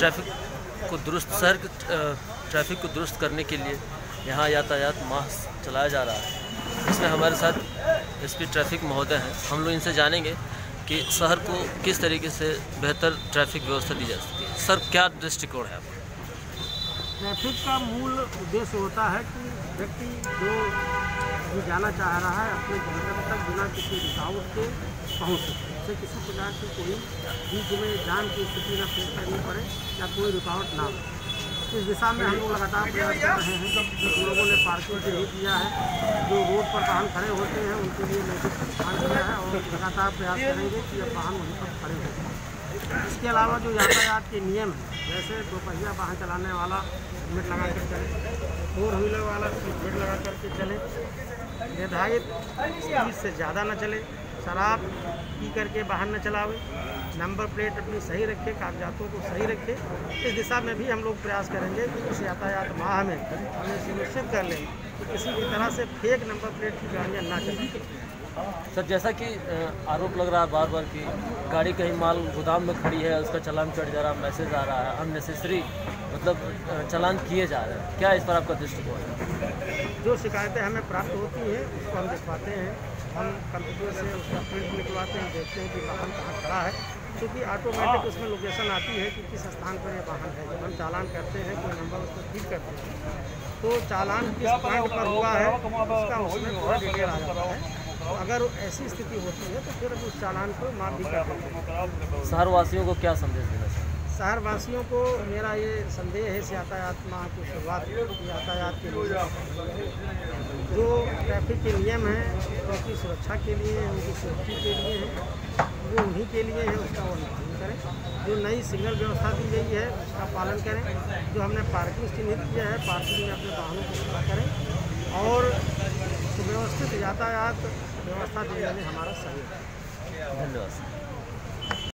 Traffic को दुरुस्त शहर ट्रैफ़िक को दुरुस्त करने के लिए यहाँ यातायात माह चलाया जा रहा है। इसमें हमारे साथ एसपी ट्रैफ़िक महोदय हैं। हम लोग इनसे जानेंगे कि शहर को किस तरीके से बेहतर ट्रैफ़िक व्यवस्था दी जा सकती है। सर, क्या दृष्टिकोण है आपका? ट्रैफ़िक का मूल उद्देश्य होता है कि व्यक्ति जो भी जाना चाह रहा है अपने गंतव्य तक बिना किसी रुकावट के पहुँच सके। उससे किसी प्रकार की कोई बीच में जान की स्थिति न फेस करनी पड़े या कोई रुकावट ना हो। इस दिशा में हम लोग लगातार प्रयास कर रहे हैं। जिस लोगों ने पार्किंग नहीं किया है, जो रोड पर वाहन खड़े होते हैं, उनके लिए नैतिक स्थान दिया है और लगातार प्रयास करेंगे कि अब वाहन वहीं पर खड़े हों इसके अलावा जो यातायात के नियम हैं, जैसे दोपहिया वाहन चलाने वाला हेलमेट लगा कर चले, फोर व्हीलर वाला हेलमेट लगा करके चले, निर्धारित स्पीड से ज़्यादा न चले, शराब पी करके बाहर न चलावे, नंबर प्लेट अपनी सही रखे, कागजातों को सही रखे, इस दिशा में भी हम लोग प्रयास करेंगे कि इस यातायात माह में हमें सुनिश्चित कर लें कि किसी भी तरह से फेक नंबर प्लेट की गाड़ियाँ ना चलें। सर, जैसा कि आरोप लग रहा है बार बार कि गाड़ी कहीं माल गोदाम में खड़ी है, उसका चलान चढ़ जा रहा है मैसेज आ रहा है, अननेसेसरी मतलब चलान किए जा रहे हैं। क्या इस पर आपका दृष्टिकोण है? जो शिकायतें हमें प्राप्त होती हैं, उसको हम दिखवाते हैं। हम कंप्यूटर से उसका प्रिंट निकलवाते हैं, देखते हैं कि वाहन कहाँ खड़ा है। क्योंकि ऑटोमेटिक उसमें लोकेशन आती है कि किस स्थान पर यह वाहन है। जब हम चालान करते हैं, कोई नंबर उस पर फ़ीड करते हैं। तो चालान किस पॉइंट पर हुआ है, उसका उसमें पूरा डिटेल आ जाता है। अगर ऐसी स्थिति होती है तो फिर हम उस चालान को माफ़ भी कर हैं। शहरवासियों को क्या संदेश देना चाहिए? शहरवासियों को मेरा ये संदेह है इस यातायात माह की शुरुआत यातायात के लिए। जो ट्रैफ़िक के नियम हैं उनकी सुरक्षा के लिए हैं उनकी सेफ्टी के लिए हैं वो उन्हीं के लिए है उसका वो नहीं करें। जो नई सिग्नल व्यवस्था दी गई है उसका पालन करें। जो हमने पार्किंग चिन्हित किया है पार्किंग में अपने वाहनों को खड़ा करें। और सुव्यवस्थित यातायात व्यवस्था देने में हमारा सहयोग। है धन्यवाद।